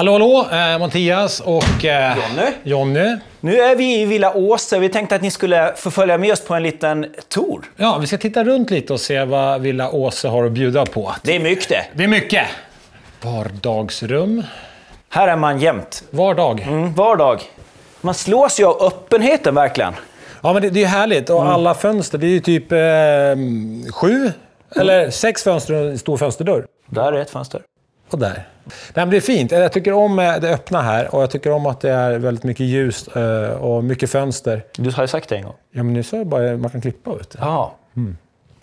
Hallå, hallå! Eh, Mattias och eh, Jonny. Jonny. Nu är vi i Villa Åse. Vi tänkte att ni skulle få följa med oss på en liten tour. Ja, vi ska titta runt lite och se vad Villa Åse har att bjuda på. Det är mycket det. Är mycket. Vardagsrum. Här är man jämt. Vardag. Mm, vardag. Man slås ju av öppenheten verkligen. Ja, men det, det är härligt. Och alla fönster, det är ju typ eh, sju eller sex fönster och en stor fönsterdörr. Där är ett fönster. Och där. Nej, det är fint. Jag tycker om eh, det öppna här och jag tycker om att det är väldigt mycket ljus eh, och mycket fönster. Du har ju sagt det en gång. Ja, men nu sa jag bara att man kan klippa ut. Ja.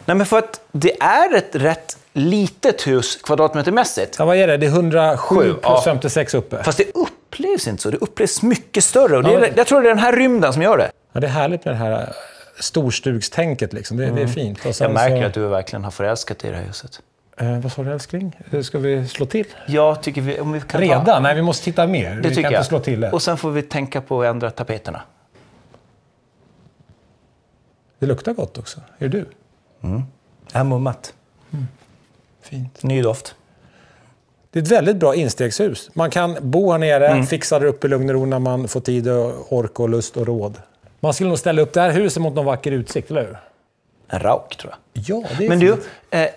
Nej, men för att det är ett rätt litet hus kvadratmetermässigt. Ja, vad är det? Det är 107 Sju, plus ja. 56 uppe. Fast det upplevs inte så. Det upplevs mycket större. Och det Ja, är, men- jag tror det är den här rymden som gör det. Ja, det är härligt med det här eh, storstugstänket. Liksom. Det, det är fint. Och Jag märker så, att du verkligen har förälskat dig i det här huset. Eh, vad sa du älskling? Eh, Ska vi slå till? Jag tycker vi, om vi kan ta- Redan? Nej, vi måste titta mer. Det vi tycker kan jag. inte slå till det. Och sen får vi tänka på att ändra tapeterna. Det luktar gott också. Är det du? Jag har mummat. Fint. Ny doft. Det är ett väldigt bra instegshus. Man kan bo här nere, Mm. fixa det upp i lugn och ro när man får tid, och ork och lust och råd. Man skulle nog ställa upp det här huset mot någon vacker utsikt, eller hur? En rauk, tror jag. Ja, det är Men fint. du, eh,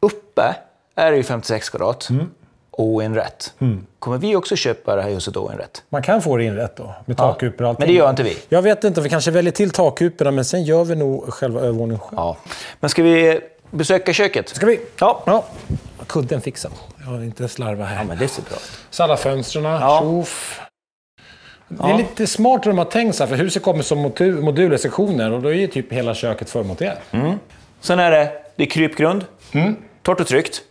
uppe är det ju 56 kvadrat. Mm. Oinrätt. Kommer vi också köpa det här huset oinrätt? Man kan få det inrätt då, med takkupor och allting. Men det gör inte vi. Jag vet inte, vi kanske väljer till takkuporna, men sen gör vi nog själva övervåningen själv. Ja. Men ska vi besöka köket? Ska vi? Ja. Ja. Kudden fixad. Jag har inte slarva här. Ja, men det ser bra ut. Så alla fönstren, Ja. tjoff. Det är lite smart hur de har tänkt för huset kommer som modu- modulsektioner och då är ju typ hela köket förmonterat. Sen är det, det är krypgrund. Mm. Torrt och tryggt.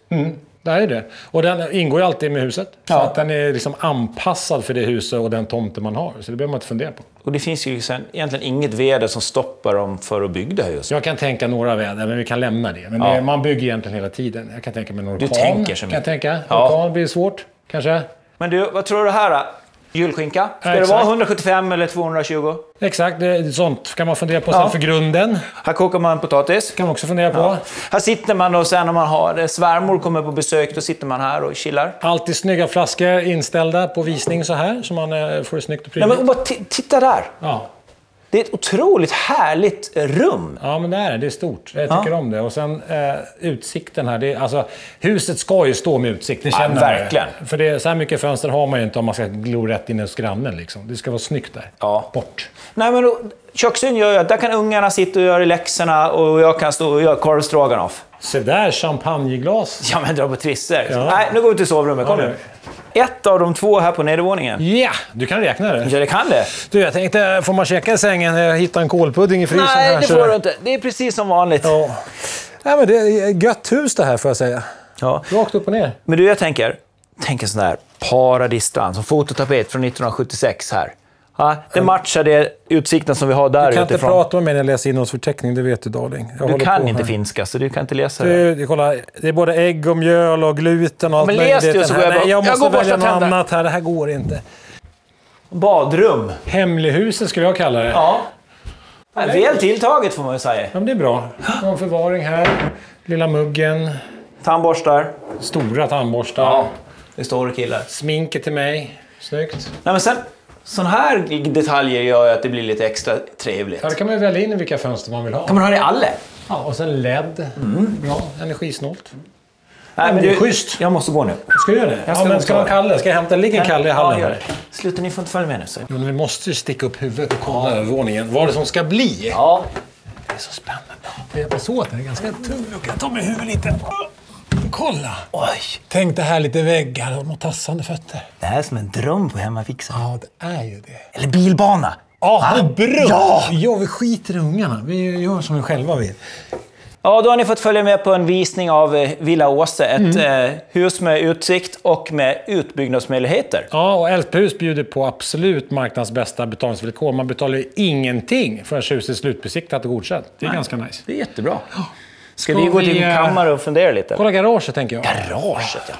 Det är det. Och den ingår ju alltid med huset. Så Ja. att den är liksom anpassad för det huset och den tomten man har. Så det behöver man inte fundera på. Och det finns ju sen egentligen inget väder som stoppar dem för att bygga det här huset. Jag kan tänka några väder, men vi kan lämna det. Men Ja. det, man bygger egentligen hela tiden. Jag kan tänka mig en orkan. tänker så kan mycket. jag tänka. Ja. Orkan blir svårt, kanske. Men du, vad tror du här då? Julskinka? Ska Ja, det vara 175 eller 220? Exakt, det är sånt kan man fundera på. Ja. Sen för grunden Här kokar man potatis. kan man också fundera på. Här sitter man och sen när man har svärmor kommer på besök, då sitter man här och chillar. Alltid snygga flaskor inställda på visning så här, så man eh, får det snyggt och Nej, prydligt. men ti- titta där! Ja. Det är ett otroligt härligt rum. Ja, men det är det. Det är stort. Jag tycker om det. Och sen eh, utsikten här. Det är, alltså, huset ska ju stå med utsikt. Det Ja, känner man ju. verkligen. För det, så här mycket fönster har man ju inte om man ska glo rätt in hos grannen. Liksom. Det ska vara snyggt där. Ja. Bort. Nej, men då, köksön gör ju att där kan ungarna sitta och göra läxorna och jag kan stå och göra korv stroganoff. Se där, champagneglas. Ja, men dra på trisser. Ja. Nej, nu går vi till sovrummet. Kom Ja, nu. Ett av de två här på nedervåningen. Ja, du kan räkna det. Ja, det kan det. Du, jag tänkte, får man käka i sängen? Jag hittade en kolpudding i frysen Nej, här. det får du inte. Det är precis som vanligt. Ja. Nej, men det är gött hus det här, får jag säga. Ja. Rakt upp och ner. Men du, jag tänker, tänk en sån här paradisstrand, som fototapet från 1976 här. Ja, det matchar det utsikten som vi har där Du kan inte utifrån. prata med mig när jag läser innehållsförteckning, det vet du darling. Jag Du kan inte här. finska, så du kan inte läsa det. Du, du, kolla, det är både ägg och mjöl och gluten och allt Men läs det så går jag bara- Nej, jag jag måste går och välja något tänder. annat här. Det här går inte. Badrum. Hemlighuset skulle jag kalla det. Ja. Ja, Väl tilltaget får man ju säga. Ja, men det är bra. Någon förvaring här. Lilla muggen. Tandborstar. Stora tandborstar. Ja. Det är stora killar. Sminket till mig. Snyggt. Nej, men sen, sån här detaljer gör ju att det blir lite extra trevligt. Ja, det kan man välja in vilka fönster man vill ha. Kan man ha det i alla? Ja, och sen LED. Bra. Energisnålt. Nej, men det är schysst. Jag måste gå nu. Ska du göra det? Jag Ja, ska men nog ska man det. Kalle? Ska jag hämta? Ligger en Kalle i hallen Ja, här? det. Sluta, ni får inte följa med nu. Så. Men vi måste ju sticka upp huvudet och kolla övervåningen. Vad det som ska bli. Ja. Det är så spännande. Jag hjälpas åt. Den är ganska tung. Nu kan jag ta mig huvudet lite. Kolla! Oj. Tänk dig här lite väggar och tassande fötter. Det här är som en dröm på hemmafixa. Ja, det är ju det. Eller bilbana. Ja, ah, bra! Ja! ja, vi skiter i ungarna. Vi gör som vi själva vill. Ja, då har ni fått följa med på en visning av eh, Villa Åse. Ett eh, hus med utsikt och med utbyggnadsmöjligheter. Ja, och Älvsbyhus bjuder på absolut marknadsbästa betalningsvillkor. Man betalar ju ingenting förrän huset är slutbesiktat och godkänt. Det är ganska nice. Det är jättebra. Ska, Ska vi gå vi, till eh, kammare och fundera lite? Kolla garaget, tänker jag. Garaget, ja.